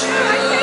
Deus.